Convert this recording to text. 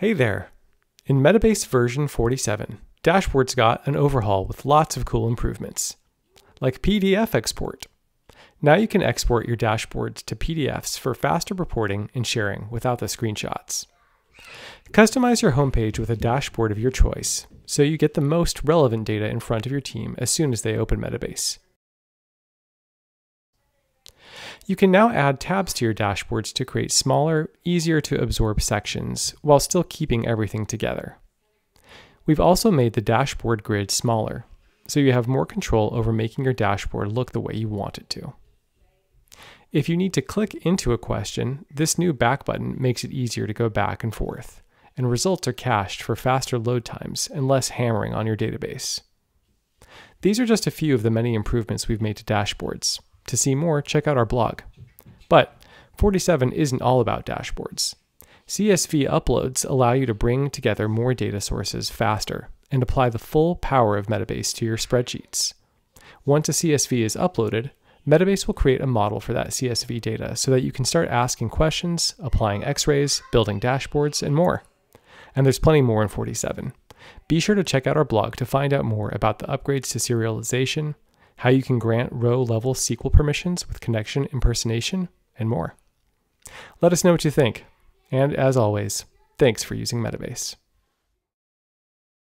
Hey there! In Metabase version 47, Dashboards got an overhaul with lots of cool improvements, like PDF export. Now you can export your dashboards to PDFs for faster reporting and sharing without the screenshots. Customize your homepage with a dashboard of your choice so you get the most relevant data in front of your team as soon as they open Metabase. You can now add tabs to your dashboards to create smaller, easier to absorb sections while still keeping everything together. We've also made the dashboard grid smaller, so you have more control over making your dashboard look the way you want it to. If you need to click into a question, this new back button makes it easier to go back and forth, and results are cached for faster load times and less hammering on your database. These are just a few of the many improvements we've made to dashboards. To see more, check out our blog. But 47 isn't all about dashboards. CSV uploads allow you to bring together more data sources faster and apply the full power of Metabase to your spreadsheets. Once a CSV is uploaded, Metabase will create a model for that CSV data so that you can start asking questions, applying x-rays, building dashboards, and more. And there's plenty more in 47. Be sure to check out our blog to find out more about the upgrades to serialization, how you can grant row level SQL permissions with connection impersonation, and more. Let us know what you think. And as always, thanks for using Metabase.